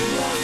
Rock.